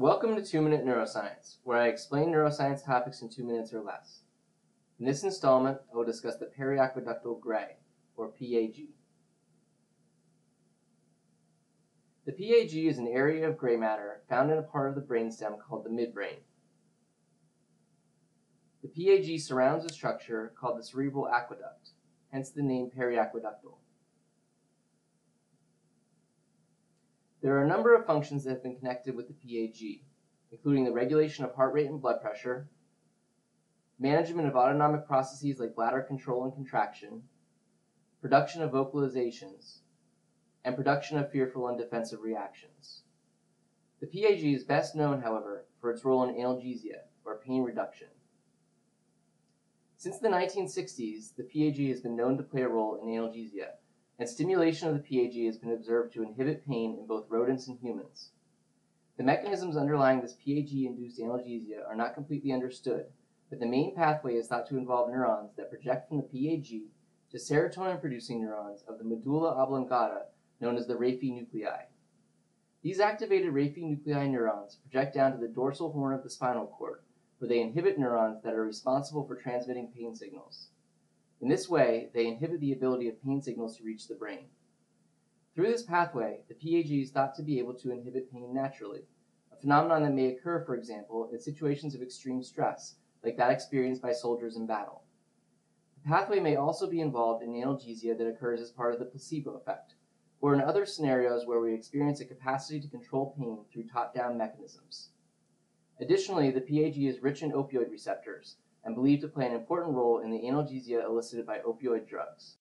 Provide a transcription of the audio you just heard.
Welcome to 2 Minute Neuroscience, where I explain neuroscience topics in 2 minutes or less. In this installment, I will discuss the periaqueductal gray, or PAG. The PAG is an area of gray matter found in a part of the brainstem called the midbrain. The PAG surrounds a structure called the cerebral aqueduct, hence the name periaqueductal. There are a number of functions that have been connected with the PAG, including the regulation of heart rate and blood pressure, management of autonomic processes like bladder control and contraction, production of vocalizations, and production of fearful and defensive reactions. The PAG is best known, however, for its role in analgesia, or pain reduction. Since the 1960s, the PAG has been known to play a role in analgesia, and stimulation of the PAG has been observed to inhibit pain in both rodents and humans. The mechanisms underlying this PAG-induced analgesia are not completely understood, but the main pathway is thought to involve neurons that project from the PAG to serotonin-producing neurons of the medulla oblongata known as the raphe nuclei. These activated raphe nuclei neurons project down to the dorsal horn of the spinal cord, where they inhibit neurons that are responsible for transmitting pain signals. In this way, they inhibit the ability of pain signals to reach the brain. Through this pathway, the PAG is thought to be able to inhibit pain naturally, a phenomenon that may occur, for example, in situations of extreme stress, like that experienced by soldiers in battle. The pathway may also be involved in analgesia that occurs as part of the placebo effect, or in other scenarios where we experience a capacity to control pain through top-down mechanisms. Additionally, the PAG is rich in opioid receptors, and believed to play an important role in the analgesia elicited by opioid drugs.